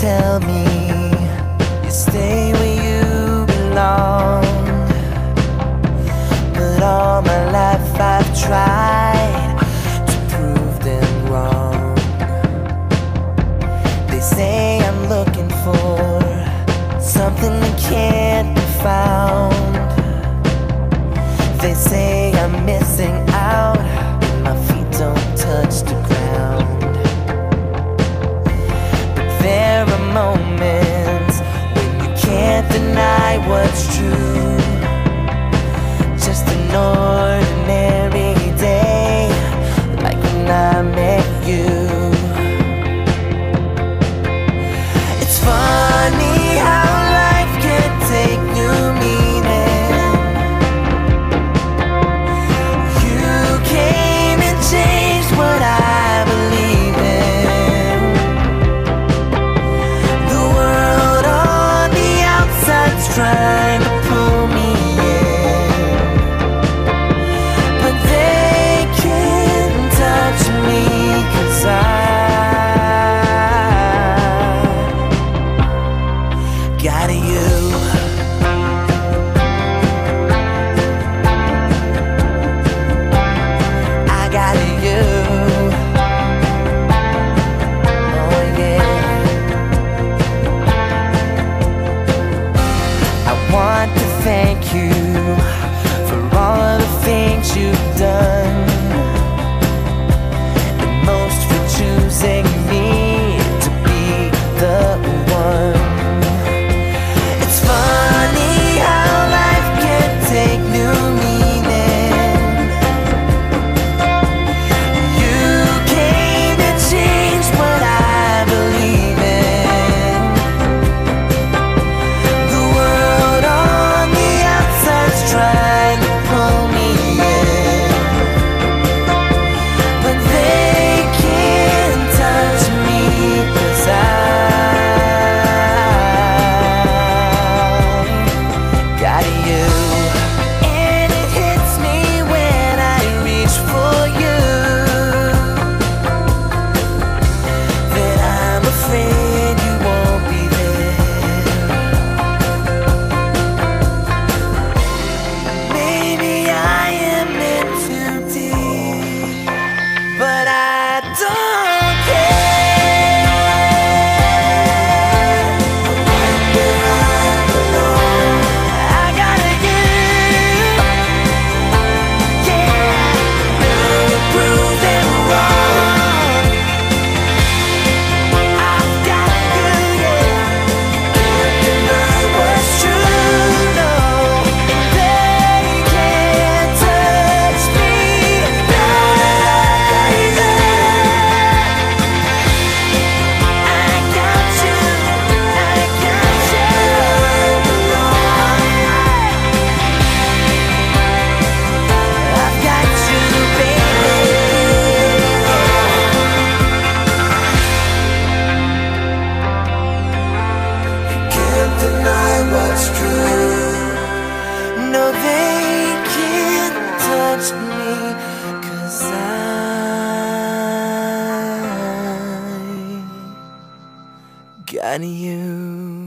tell me you stay where you belong. But all my life I've tried to prove them wrong. They say I'm looking for something that can't be found. They say thank you for all of the things you've done. know they can't touch me Cause I got you.